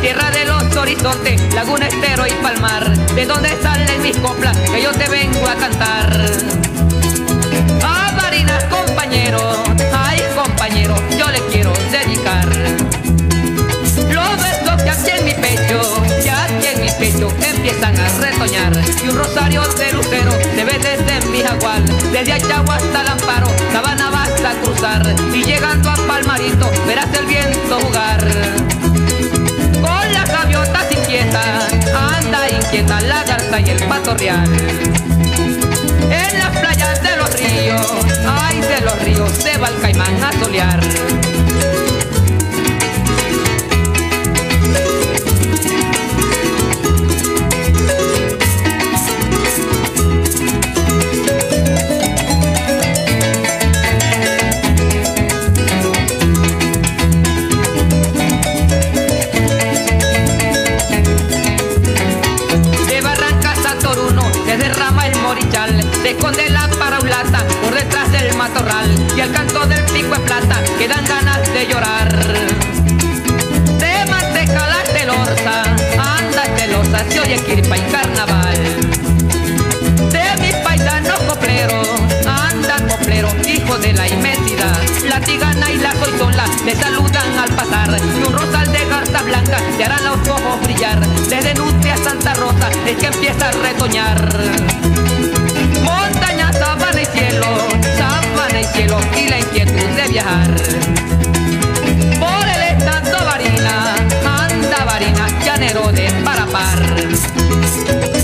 Tierra de los horizontes, laguna, estero y palmar. De donde salen mis coplas que yo te vengo a cantar. A Marinas, compañero, ay compañero, yo le quiero dedicar. Los besos que aquí en mi pecho, ya aquí en mi pecho empiezan a retoñar. Y un rosario de lucero se ve desde mi jaguar, desde Achagua hasta el Amparo, Sabana basta cruzar. Y llegando a En las playas matorral y al canto del pico es plata que dan ganas de llorar. De manteca la telorza, anda telosa, se oye kirpa y carnaval. De mis paisanos copleros, anda coplero, hijo de la inmensidad. La tigana y la soizola te saludan al pasar. Y un rosal de garza blanca te harán los ojos brillar. Desde Nutria Santa Rosa es que empieza a retoñar. Por el estado Varina, anda Varina, llanero de Parapar.